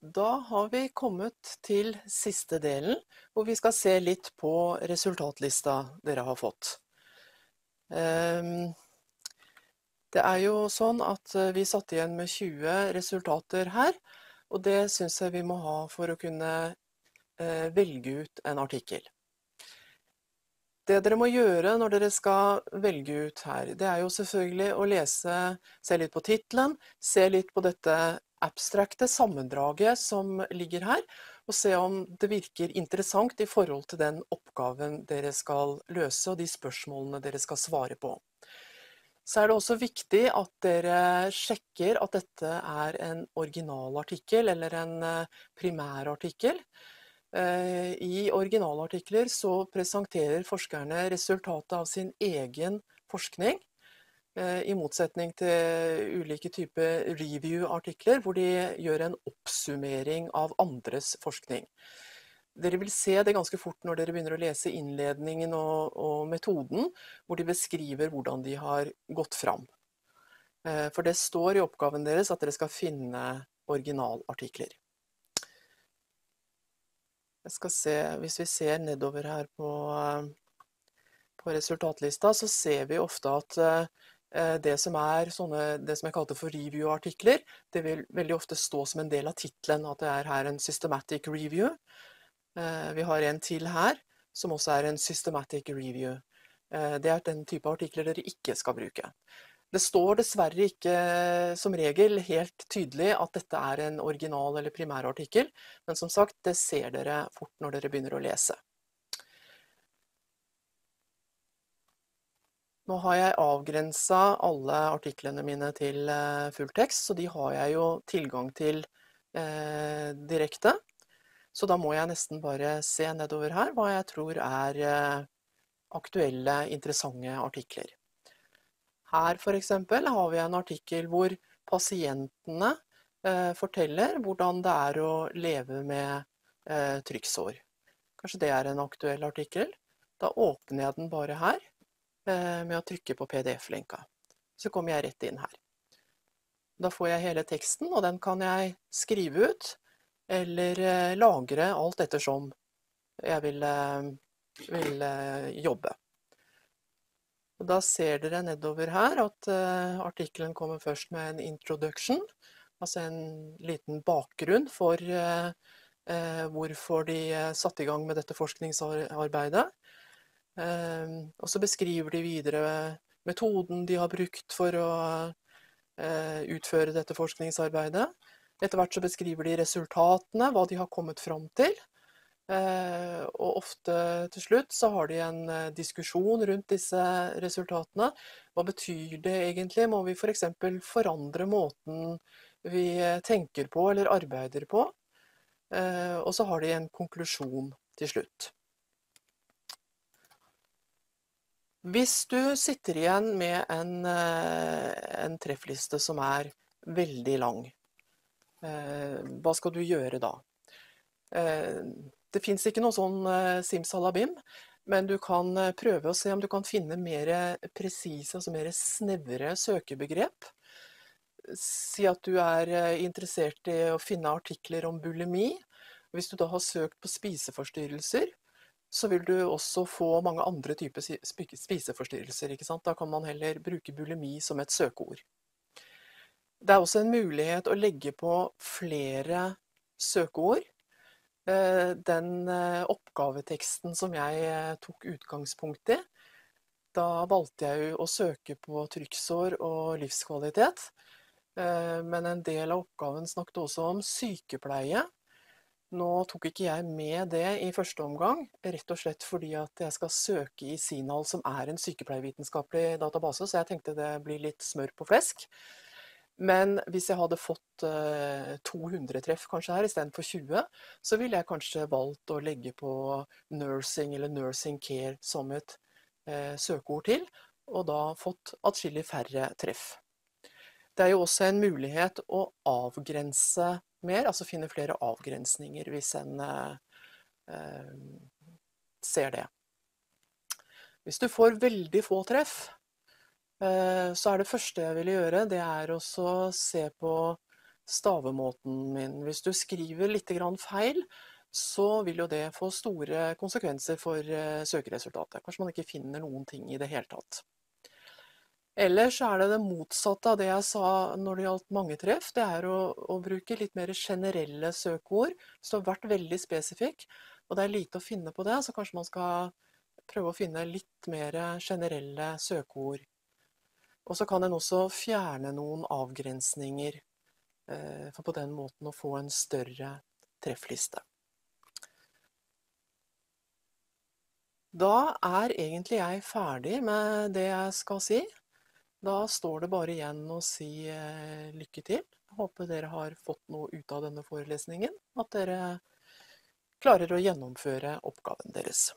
Da har vi kommet til siste delen, hvor vi skal se litt på resultatlista dere har fått. Ehm, det er jo sånn at eh, vi satt igjen med 20 resultater her, og det syns jeg vi må ha for å kunne eh, velge ut en artikkel. Det dere må gjøre når dere skal velge ut her, det er jo selvfølgelig å lese, se litt på tittelen, se litt på dette abstrakte sammendraget som ligger her, og se om det virker interessant i forhold til den oppgaven dere skal løse, og de spørsmålene dere skal svare på. Så er det også viktig at dere sjekker at dette er en originalartikkel eller en eh, primærartikkel. Eh, I originalartikler så presenterer forskerne resultatet av sin egen forskning. Eh, I motsetning til ulike typer review-artikler, hvor de gjør en oppsummering av andres forskning. Dere vil se det ganske fort når dere begynner å lese innledningen og, og metoden, hvor de beskriver hvordan de har gått fram. Eh, for det står i oppgaven deres at dere skal finne originalartikler. Jeg skal se, Hvis vi ser nedover her på, på resultatlista, så ser vi ofte at Eh, det som er sånne, det som jeg kalte for review-artikler, det vil veldig ofte stå som en del av tittelen at det er her en systematic review. Eh, vi har en til her, som også er en systematic review. Eh, det er den type artikler dere ikke skal bruke. Det står dessverre ikke som regel helt tydelig at dette er en original eller primærartikkel, men som sagt, det ser dere fort når dere begynner å lese. Nå har jeg avgrensa alle artiklene mine til eh, fulltekst, så de har jeg jo tilgang til eh, direkte. Så da må jeg nesten bare se nedover her hva jeg tror er eh, aktuelle, interessante artikler. Her f.eks. har vi en artikkel hvor pasientene eh, forteller hvordan det er å leve med eh, trykksår. Kanskje det er en aktuell artikkel. Da åpner jeg den bare her. Eh, med å trykke på PDF-lenka. Så kommer jeg rett inn her. Da får jeg hele teksten, og den kan jeg skrive ut eller eh, lagre alt ettersom jeg vil, eh, vil jobbe. Og da ser dere nedover her at artikkelen kommer først med en introduction, altså en liten bakgrunn for hvorfor de satte i gang med dette forskningsarbeidet. Ehm, og så beskriver de videre metoden de har brukt for å eh, utføre dette forskningsarbeidet. Etter hvert så beskriver de resultatene, hva de har kommet fram til. Eh, og ofte til slutt så har de en eh, diskusjon rundt disse resultatene. Hva betyr det egentlig? Må vi f.eks. For forandre måten vi tenker på eller arbeider på? Og så har de en konklusjon til slutt. Hvis du sitter igjen med en, eh, en treffliste som er veldig lang, eh, hva skal du gjøre da? Eh, det fins ikke noe sånn simsalabim, men du kan prøve å se om du kan finne mer presise, altså mer snevre søkebegrep. Si at du er interessert i å finne artikler om bulimi. Hvis du da har søkt på spiseforstyrrelser, så vil du også få mange andre typer spiseforstyrrelser. Da kan man heller bruke bulimi som et søkeord. Det er også en mulighet å legge på flere søkeord. Eh, den eh, oppgaveteksten som jeg eh, tok utgangspunkt i, da valgte jeg å søke på trykksår og livskvalitet. Men en del av oppgaven snakket også om sykepleie nå tok ikke jeg med det i første omgang, rett og slett fordi at jeg skal søke i Sinal, som er en sykepleiervitenskapelig database, så jeg tenkte det blir litt smør på flesk. Men hvis jeg hadde fått 200 eh, treff kanskje her istedenfor 20, så ville jeg kanskje valgt å legge på nursing eller nursing care som et eh, søkeord til, og da fått atskillig færre treff. Det er jo også en mulighet å avgrense mer, altså finne flere avgrensninger hvis en eh, eh, ser det. Hvis du får veldig få treff, eh, så er det første jeg vil gjøre, det er å se på stavemåten min. Hvis du skriver litt feil, så vil jo det få store konsekvenser for søkeresultatet. Kanskje man ikke finner noen ting i det hele tatt. Ellers er det det motsatte av det jeg sa når det gjaldt mange treff. Det er å, å bruke litt mer generelle søkeord. Har vært veldig spesifikk, og det er lite å finne på det, så kanskje man skal prøve å finne litt mer generelle søkeord. Og så kan en også fjerne noen avgrensninger, eh, for på den måten å få en større treffliste. Da er egentlig jeg ferdig med det jeg skal si. Da står det bare igjen å si eh, lykke til. Jeg Håper dere har fått noe ut av denne forelesningen. At dere klarer å gjennomføre oppgaven deres.